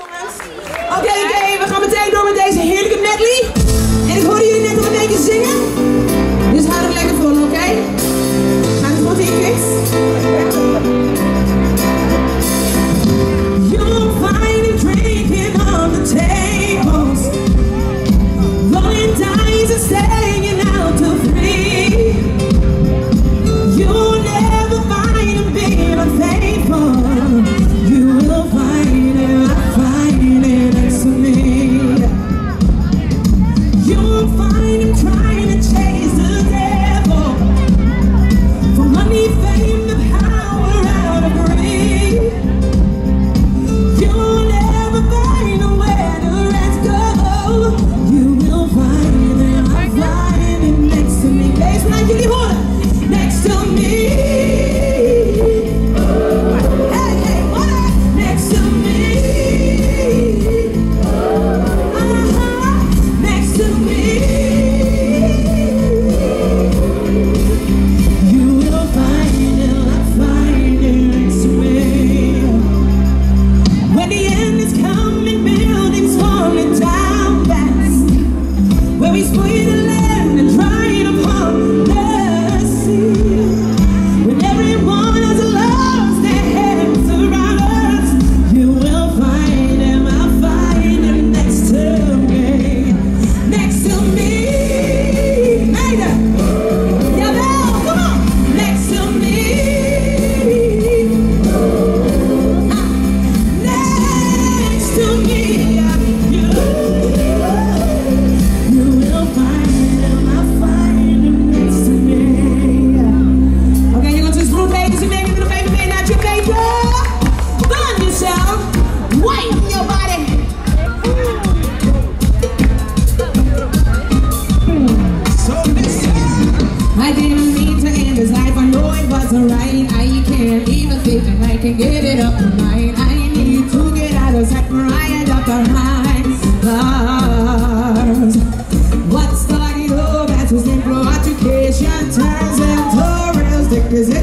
jongens.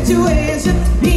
Situation.